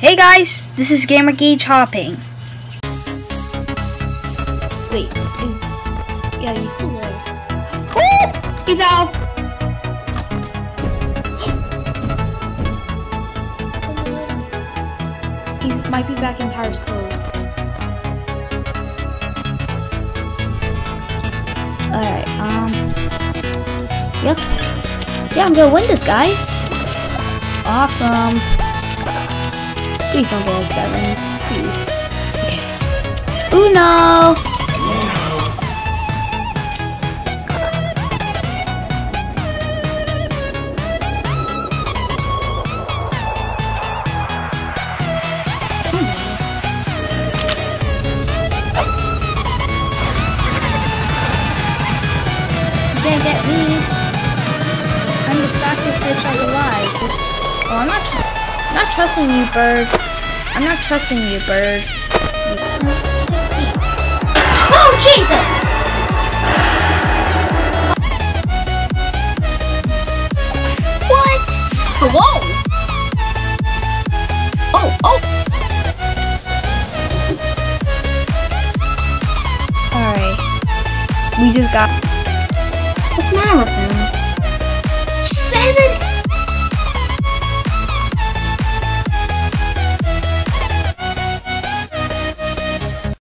Hey guys, this is Gamer Gage hopping. Wait, is yeah, he's still there. He's out. He might be back in Paris Cove. Alright, um Yep. Yeah, I'm gonna win this guys. Awesome. Please don't get a seven. Please. Okay. Uno! Hmm. Can't get me. I'm the fastest alive. Oh, I'm not, not trusting you, bird. I'm not trusting you, bird. Oh Jesus! What? Hello? Oh, oh. Alright. We just got. What's the matter with him?